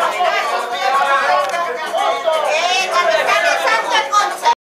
¡Arriba!